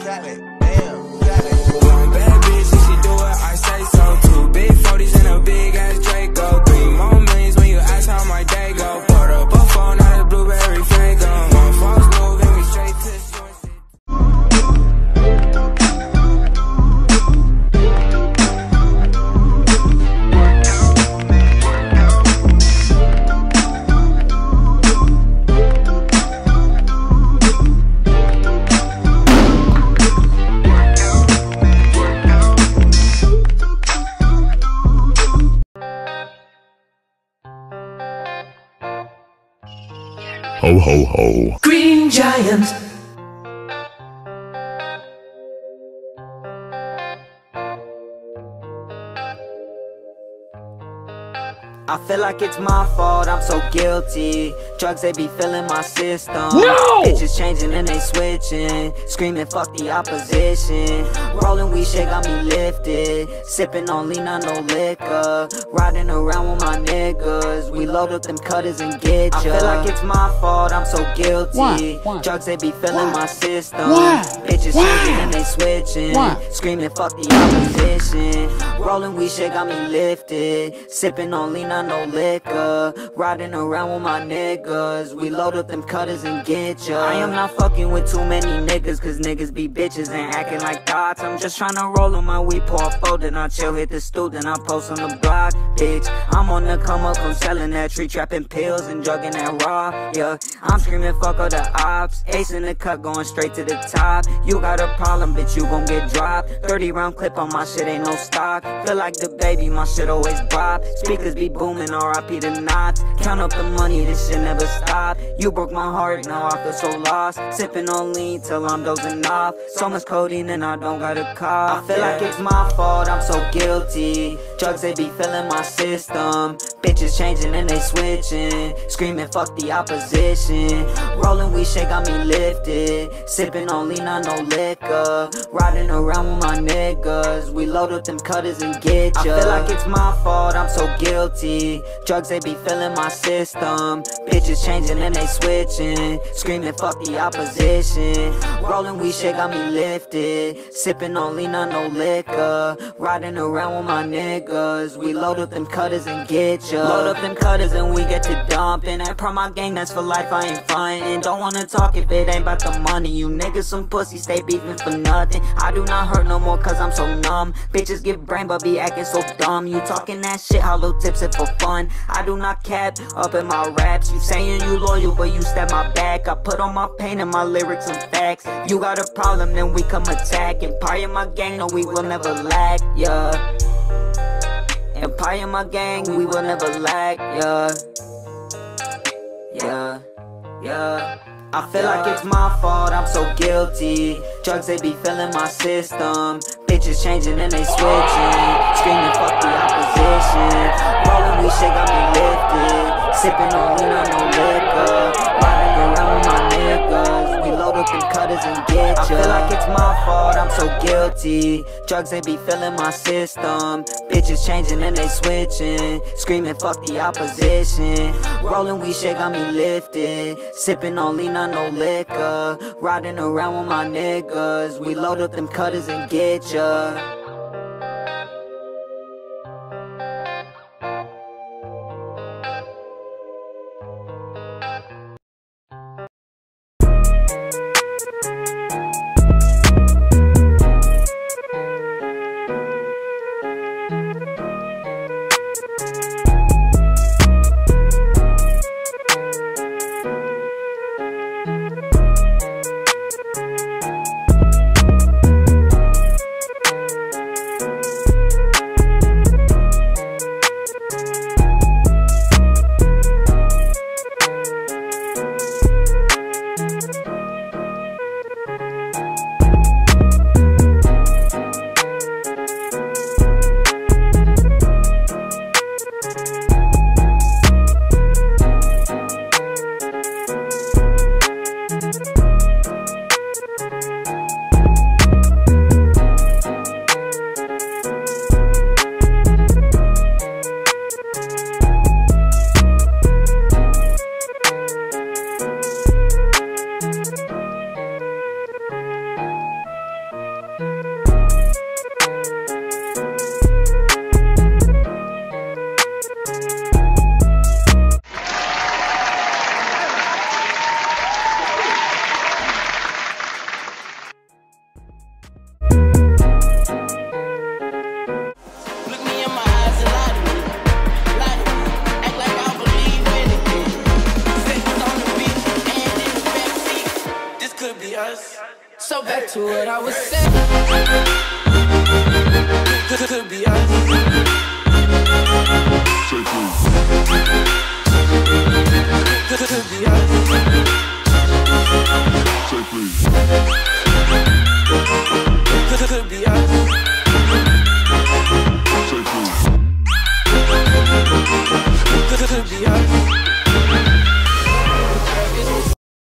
Got Ho ho ho. Green Giant. I feel like it's my fault, I'm so guilty. Drugs, they be filling my system. No! Bitches changing and they switching. Screaming, fuck the opposition. Rolling weed shit got me lifted. Sipping on lean, not no liquor. Riding around with my niggas. We load up them cutters and get ya. I feel like it's my fault, I'm so guilty. Why? Why? Drugs, they be filling my system. Why? Bitches changing and they switching. Screaming, fuck the opposition. Rolling weed shit got me lifted. Sipping on lean, no liquor. Riding around with my niggas. We load up them cutters and get ya. I am not fucking with too many niggas, cause niggas be bitches and acting like thoughts. I'm just trying to roll on my weed, fold, then I chill, hit the stool, then I post on the block. Bitch, I'm on the come up from selling that tree, trapping pills and drugging that raw. Yeah, I'm screaming, fuck all the ops. Ace in the cut, going straight to the top. You got a problem, bitch, you gon' get dropped. 30 round clip on my shit, ain't no stock. Feel like the baby, my shit always bop. Speakers be booming, RIP the knots. Count up the money, this shit never stop. You broke my heart, now I feel so lost. Sipping on lean till I'm dozing off. So much codeine and I don't got a cough. I feel like it's my fault, I'm so guilty. Drugs, they be filling my system. Bitches changing and they switching. Screaming, fuck the opposition. Rolling weed shit got me lifted. Sipping on lean, not no liquor. Riding around with my niggas. We load up them cutters and get ya. I feel like it's my fault, I'm so guilty. Drugs, they be filling my system. Bitches changing and they switching. Screaming, fuck the opposition. Rolling weed shit got me lifted. Sipping on lean, not no liquor. Riding around with my niggas. We load up them cutters and get ya. Load up them cutters and we get to dumping. I pro my gang, that's for life, I ain't frontin'. Don't wanna talk if it ain't about the money. You niggas some pussy, stay beefing for nothing. I do not hurt no more cause I'm so numb. Bitches get brain but be acting so dumb. You talking that shit, hollow tips it for fun. I do not cap up in my raps. You saying you loyal, but you stab my back. I put on my pain and my lyrics and facts. You got a problem, then we come attack. Empire my gang, no, we will never lack, yeah. Empire my gang, we will never lack, yeah. Yeah, yeah. I feel like it's my fault, I'm so guilty. Drugs, they be filling my system. Bitches changing and they switching. Screaming, fuck the opposition. Rolling weed shit got me lifted. Sipping on lean, on no liquor. Riding around with my niggas. We up them cutters and get ya. I feel like it's my fault, I'm so guilty. Drugs, they be filling my system. Bitches changing and they switching. Screaming, fuck the opposition. Rolling weed shit got me lifted. Sipping on lean, on no liquor. Riding around with my niggas. We load up them cutters and get ya. back to what I was saying. Could, be Take me. could be.